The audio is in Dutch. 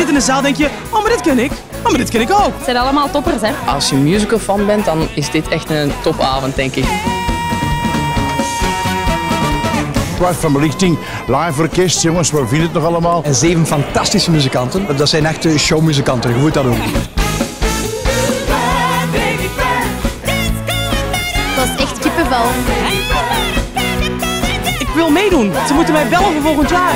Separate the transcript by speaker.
Speaker 1: zit in de zaal denk je, oh, maar dit ken ik. Oh, maar dit ken ik ook.
Speaker 2: Het zijn allemaal toppers, hè?
Speaker 3: Als je musical fan bent, dan is dit echt een topavond, denk ik.
Speaker 4: Kwart van belichting, live orkest, jongens, waar vinden het nog allemaal?
Speaker 5: En zeven fantastische muzikanten. Dat zijn echt showmuzikanten, je moet dat ook.
Speaker 6: Dat is echt kippenvel.
Speaker 1: Ik wil meedoen. Ze moeten mij bellen voor volgend jaar.